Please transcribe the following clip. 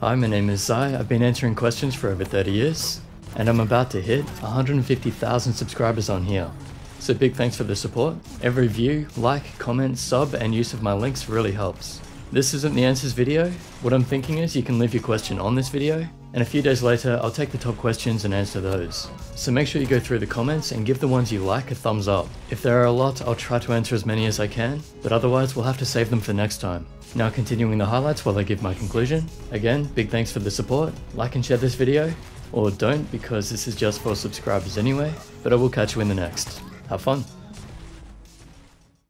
Hi, my name is Zai. I've been answering questions for over 30 years, and I'm about to hit 150,000 subscribers on here. So big thanks for the support. Every view, like, comment, sub, and use of my links really helps. This isn't the answers video. What I'm thinking is you can leave your question on this video, and a few days later I'll take the top questions and answer those. So make sure you go through the comments and give the ones you like a thumbs up. If there are a lot, I'll try to answer as many as I can, but otherwise we'll have to save them for next time. Now continuing the highlights while I give my conclusion. Again, big thanks for the support, like and share this video, or don't because this is just for subscribers anyway, but I will catch you in the next. Have fun!